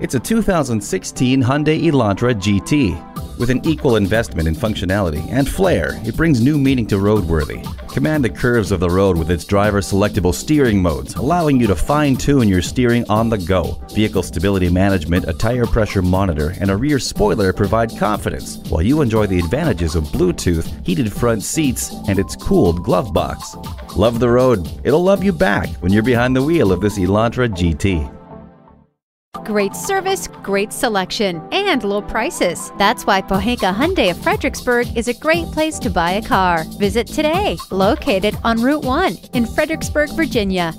It's a 2016 Hyundai Elantra GT. With an equal investment in functionality and flair, it brings new meaning to roadworthy. Command the curves of the road with its driver selectable steering modes, allowing you to fine tune your steering on the go. Vehicle stability management, a tire pressure monitor, and a rear spoiler provide confidence, while you enjoy the advantages of Bluetooth, heated front seats, and its cooled glove box. Love the road. It'll love you back when you're behind the wheel of this Elantra GT. Great service, great selection, and low prices. That's why Pohanka Hyundai of Fredericksburg is a great place to buy a car. Visit today, located on Route 1 in Fredericksburg, Virginia.